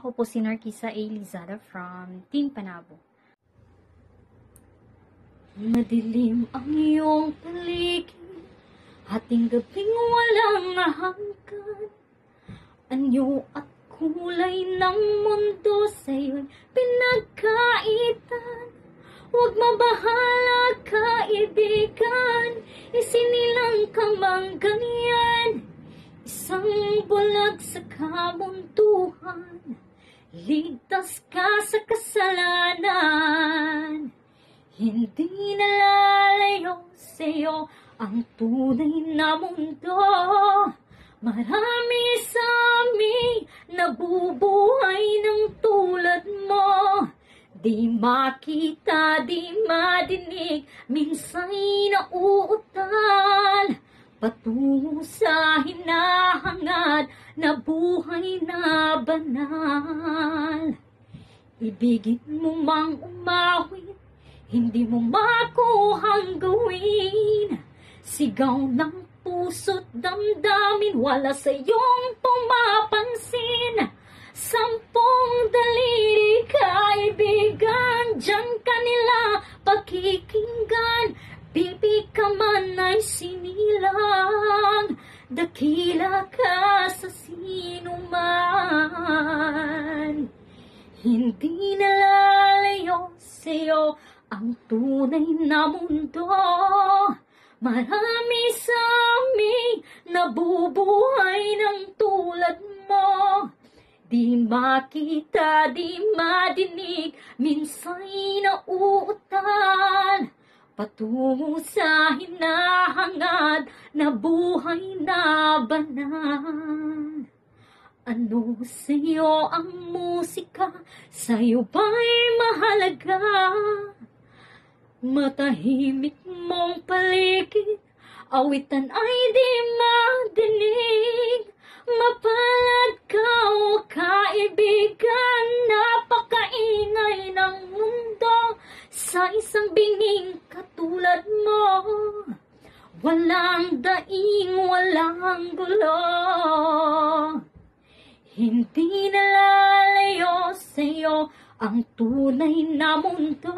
Ako po si Narkisa A. Lizada from Team Panabo. Madilim ang iyong paligid Ating gabing walang hanggan Anyo at kulay ng mundo sa'yo'y pinagkaitan Huwag mabahala kaibigan Isinilang kang mangganyan Isang bulag sa kamuntuhan Ligtas ka sa kasalanan. Hindi nalalayo sa'yo ang tunay na mundo. Marami sa amin nabubuhay ng tulad mo. Di makita, di madinig, minsa'y nauutal. Patungo sa hinahangad na buhay na banal Ibigin mo mang umawit, hindi mo makuhang gawin. Sigaw ng puso't damdamin, wala sa iyong pumapansin. Sampung daliri kaibigan, dyan kanila pakikinggan. Pipi ka man ay sinilang, dakila ka sa sino Hindi nalalayo sa'yo ang tunay na mundo. Marami sa amin nabubuhay ng tulad mo. Di makita, di madinig, minsa'y nauutal. Patungo sa hinahangad na buhay na banal. Ano sa'yo ang musika? Sa'yo ba'y mahalaga? Matahimik mong paligid, awitan ay di madinig. Mapalad ka o kaibigan, napakaingay ng mundo sa isang binging katulad mo. Walang daing, walang gulo. Hindi nalalayo sa'yo ang tunay na mundo.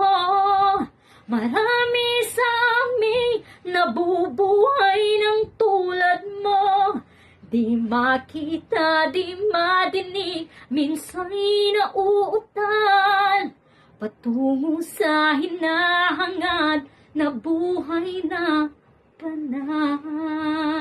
Marami sa amin nabubuhay ng tulad mo. Di makita, di madinig, minsa'y nauutal. Patungo sa hinahangad na buhay na banal.